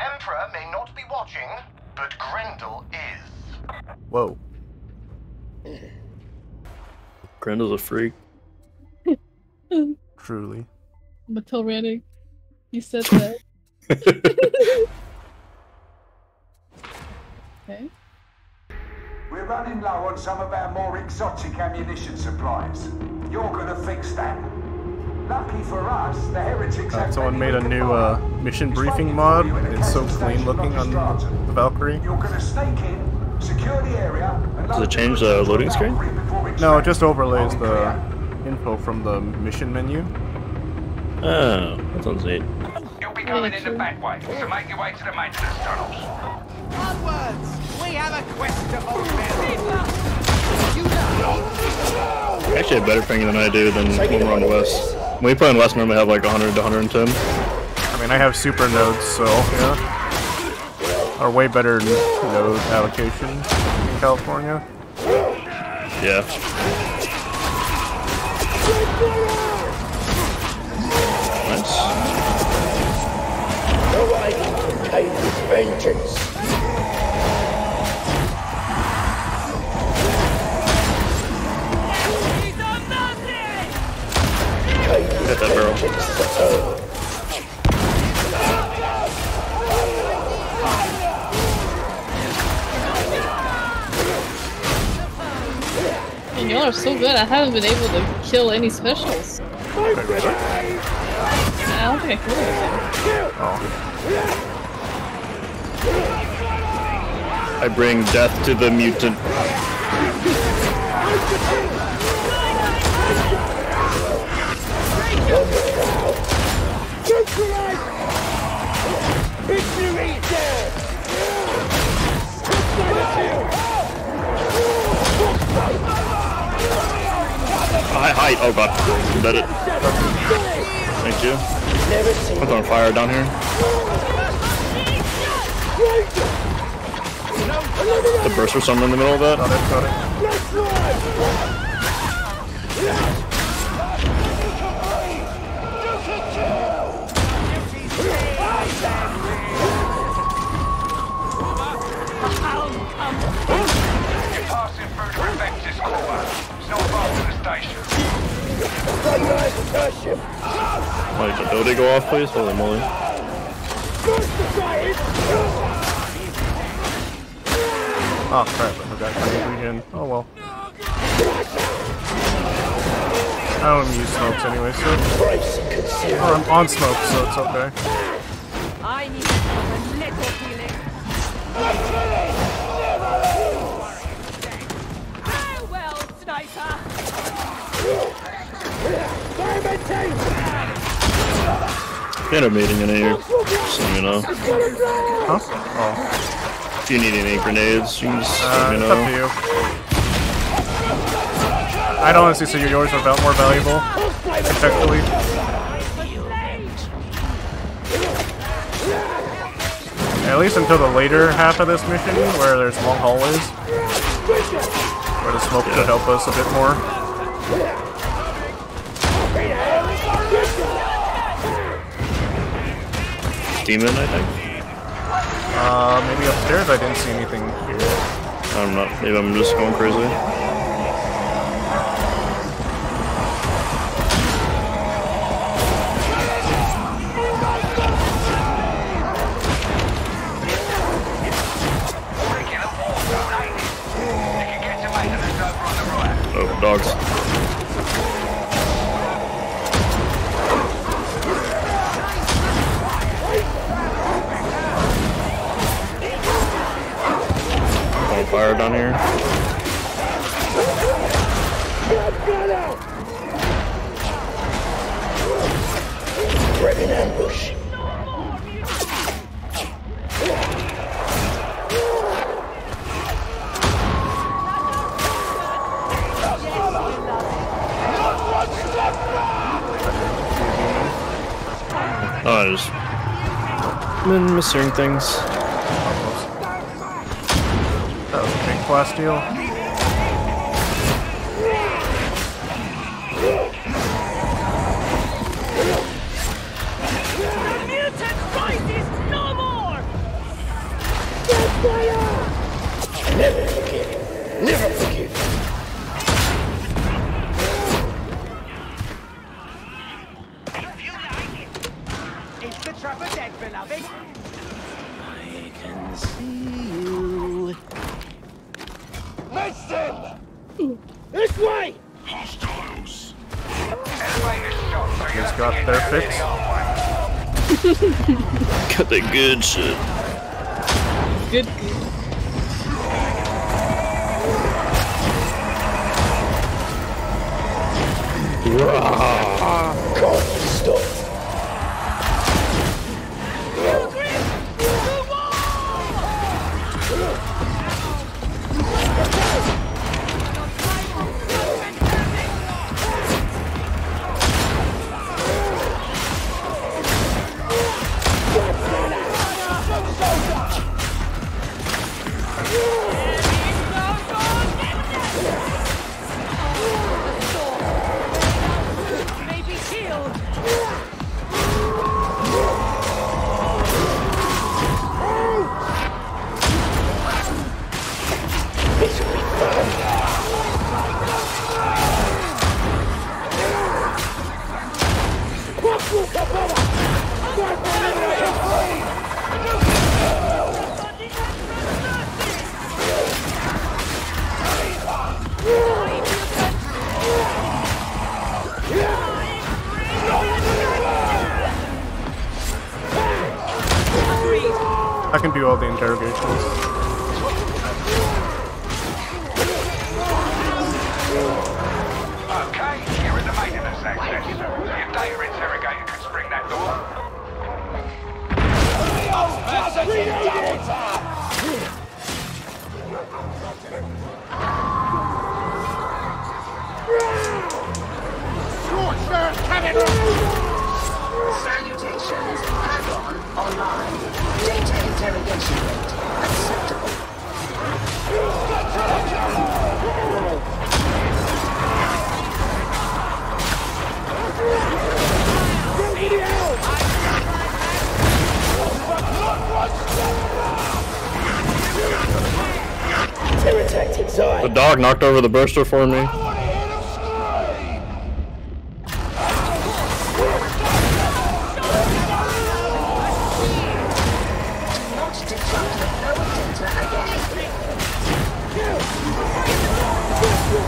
Emperor may not be watching, but Grendel is. Whoa. Grendel's a freak. Truly. Matil Rannick. You said that. okay. We're running low on some of our more exotic ammunition supplies. You're gonna fix that. Lucky for us, the heretics Uh, someone made a new uh, mission briefing mod. for you at the It's so clean looking on the Valkyrie. You're gonna stake in, secure the area, Does it change the the loading screen? No, it just overlays the info from the mission menu. Oh, that sounds neat. You'll be going in the back way, so make your way to the maintenance tunnels. Onwards! We have a quest to fulfill! You know! Actually, a better thing than I do than when we're on the West. When we play in West, we have like 100 to 110. I mean, I have super nodes, so yeah. Are way better node allocation in California. Yeah. Nice. No I can contain his vengeance. That barrel. And y'all are so good. I haven't been able to kill any specials. Wait? I don't think I killed anything. Oh. I bring death to the mutant. Hi, hi. Oh god. Did it. Thank you. What's on fire down here? The burst or something in the middle of that? Station. Like, the ability go off, please? Holy moly. Oh crap, I forgot to regen. Oh well. I don't use smokes anyway, so. Or I'm on smoke, so it's okay. End up meeting in here, so you know. Huh? Oh. If you need any grenades, you can just Uh, let me it's up to know. you. I'd honestly say yours are more valuable, effectively. At least until the later half of this mission, where there's long hallways. Where the smoke could help us a bit more. Demon, I think. Uh, maybe upstairs I didn't see anything here. I'm not. Maybe I'm just going crazy. Regular war fire down here. Threat in ambush. Oh, I just been mishearing things. That was Missed! This way! Hostiles. Elevator shot, so you Just have got their fix. the hard way. Got that good shit. Good. Can't stop. Knocked over the burster for me. Not disrupt the flow of data again.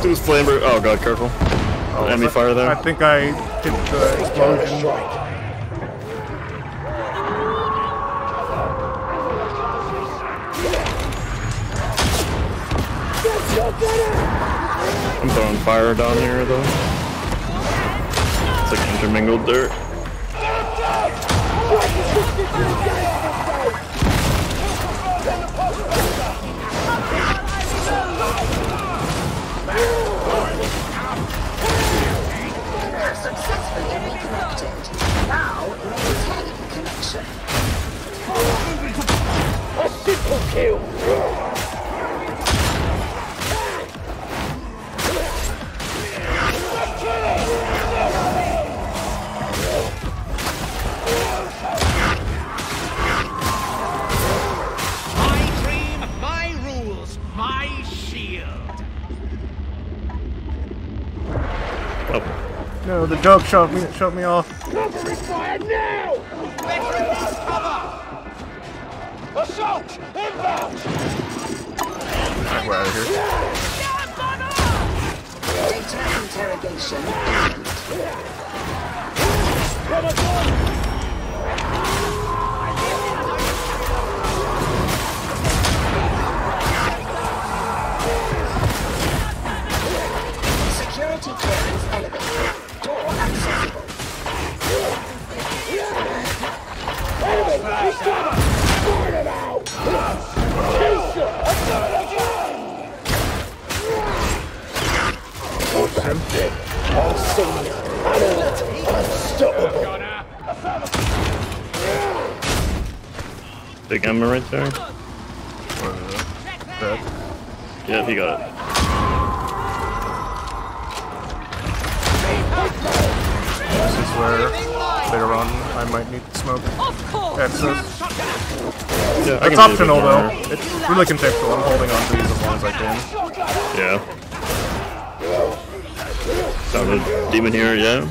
Who's flamer? Oh god, careful. Oh, Enemy fire there. I think I hit the explosion. Throwing fire down here though. It's like intermingled dirt. Dog shot me shot me off. Cover fire now! Cover! Assault! Inbound! We're out of here. Data interrogation imminent. Security big Emma right there. Dead. Yeah, he got it. This is where later on I might need smoke. Access. Yeah, I It's optional it though. It's really contextual. I'm holding on to these as long as I can. Yeah. Found a demon here, yeah.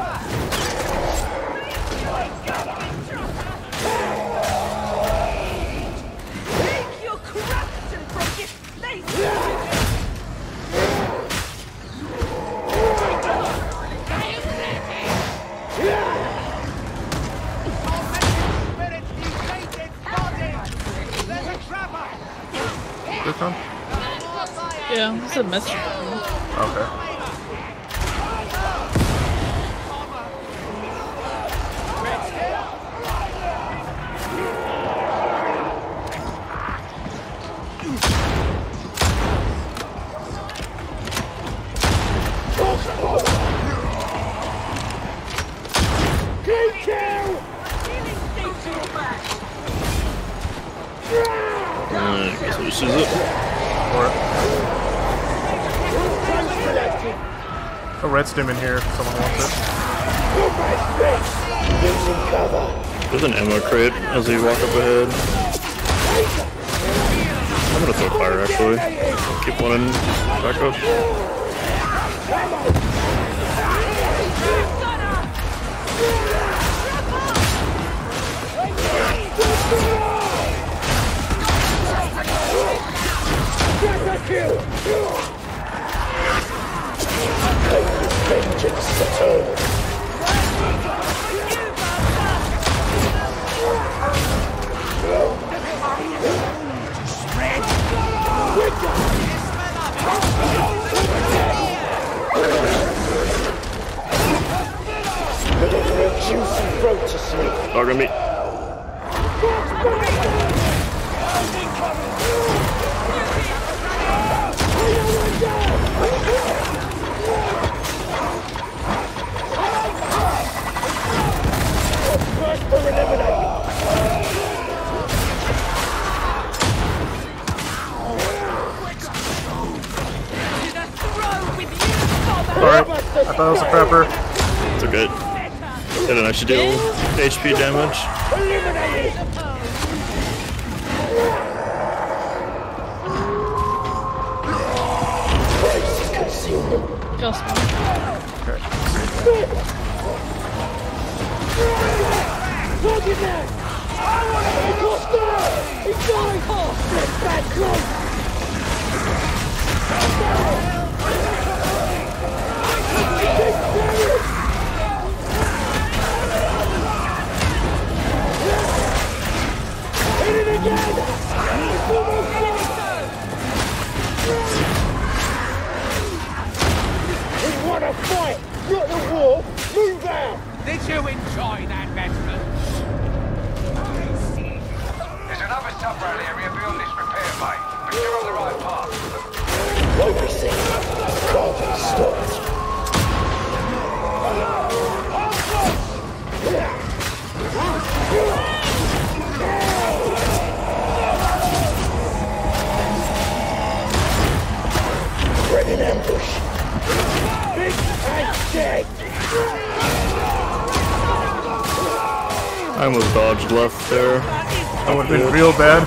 a message. Red stim in here if someone wants it. There's an ammo crate as we walk up ahead. I'm gonna throw fire actually. Keep one in back up. Trapper kill! Vengeance eternal. Ready a juicy throat to slit. Dog on me. An deal HP damage. Just Look at that! It's hostile! It's going! Step back close! We want to fight, not the war! Move out! Did you enjoy that, veteran? There's another sub-rail area beyond this repair bay, but you're on the right path. Everything can't be left there. That would have been real bad.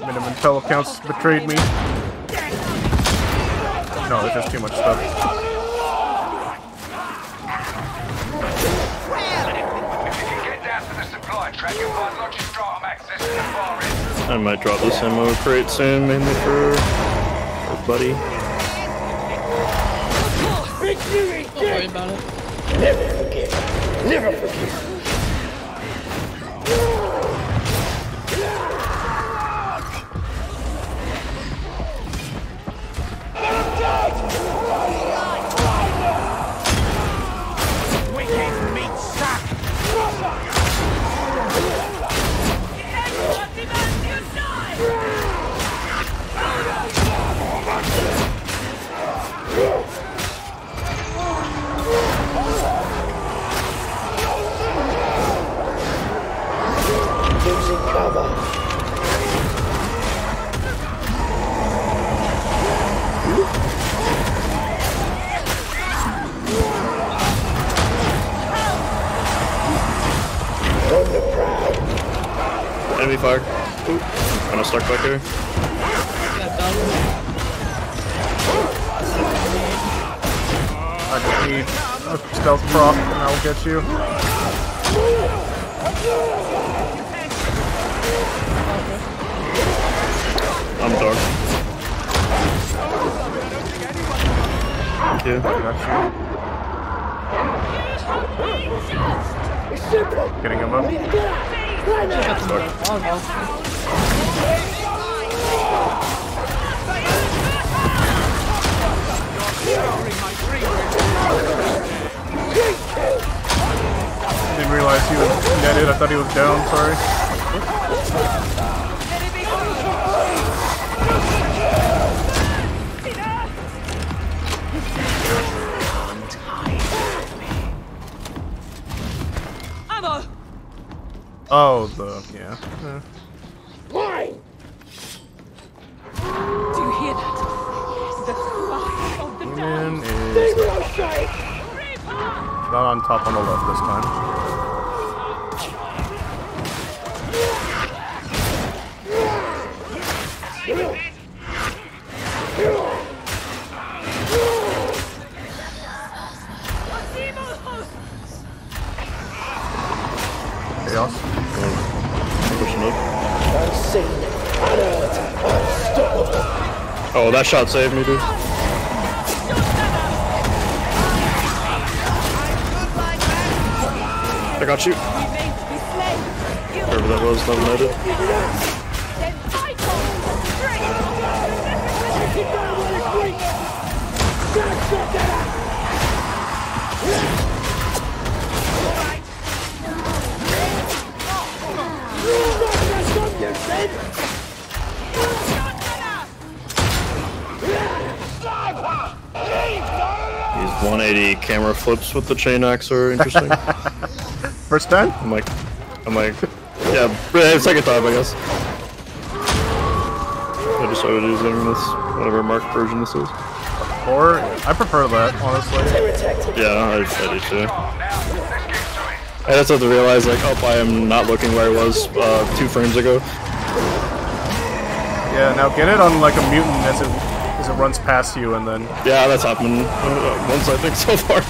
Minimum fellow counts betrayed me. No, there's just too much stuff. I might drop this ammo crate soon, mainly for, for Buddy. Don't worry about it. Never forget. Never forget. And I'll get you. I'm dark. Thank you. Got you. Getting him up. Got some volleyball. Didn't realize he was netted. I thought he was down. Sorry. Ammo! Oh, the yeah. Mine! Do you hear that? The cry of the Man dogs. is Leave not on top on the left this time. That shot saved me, dude. I got you. Whoever that was, that netted. Camera flips with the chain axe are interesting. First time? I'm like, I'm like, yeah, second time, I guess. I just started using this, whatever mark version this is. Or I prefer that, honestly. Yeah, I, I do too. I just have to realize, like, oh, I am not looking where I was uh, two frames ago. Yeah, now get it on like a mutant as it as it runs past you and then Yeah, that's happened uh, once, I think, so far.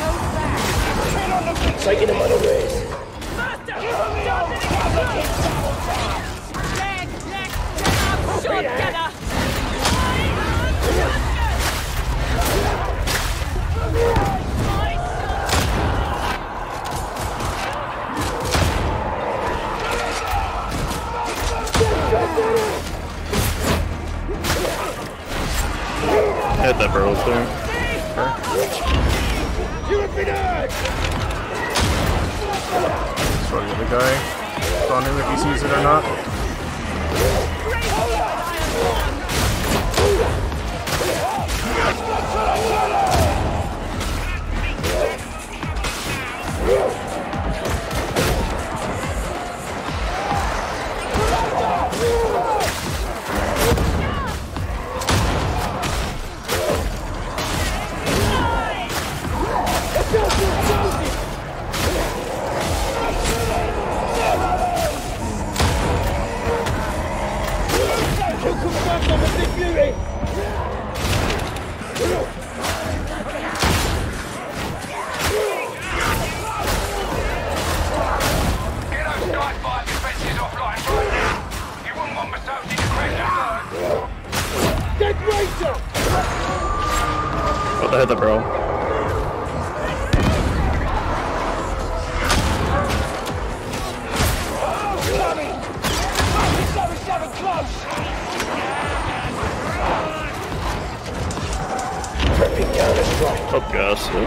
Strike.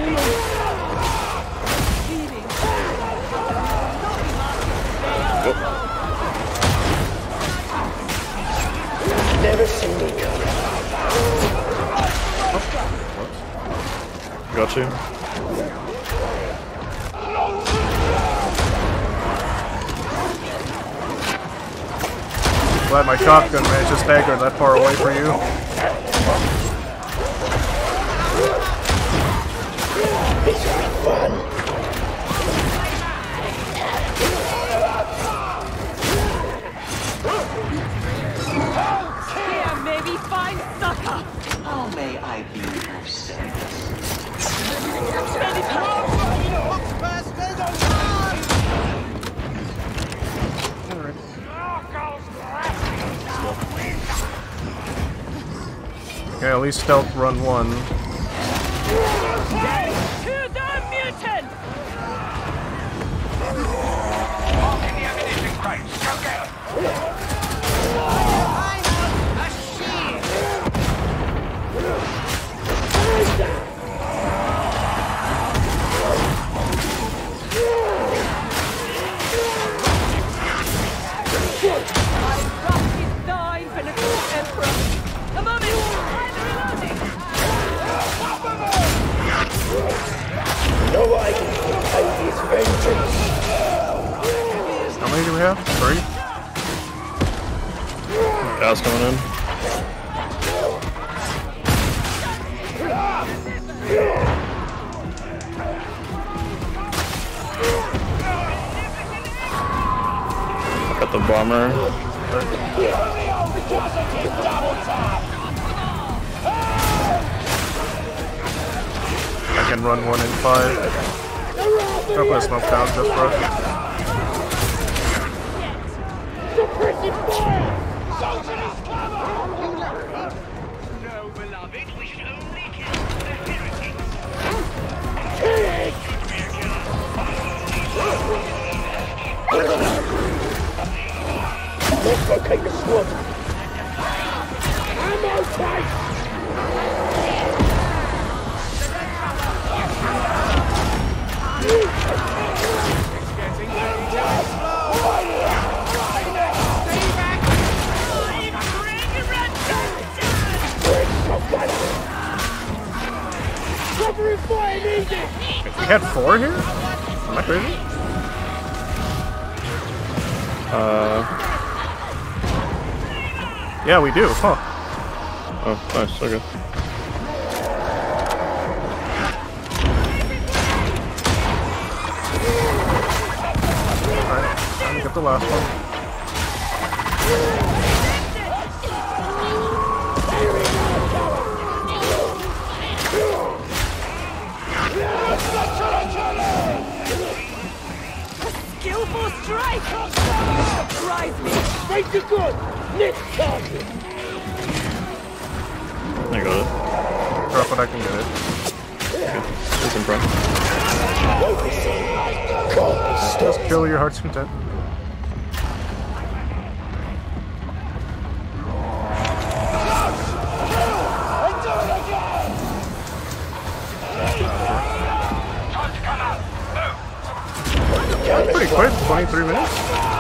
Oh, Never seen me coming. Got you. Glad my shotgun managed to stagger that far away for you. Can at least stealth run one. Let's. Ammo tight! Covering fire needed! We had four here? Am I crazy? Uh, Yeah, we do. Huh. oh, nice. Okay. Alright, time get the last one. Skillful strike! Surprise me! Make the good! Next target! I got it. Drop it, I can get it. It's in front. Just kill your heart's content. Time to come out. Move. Pretty quick, 23 minutes.